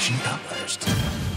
Mission accomplished.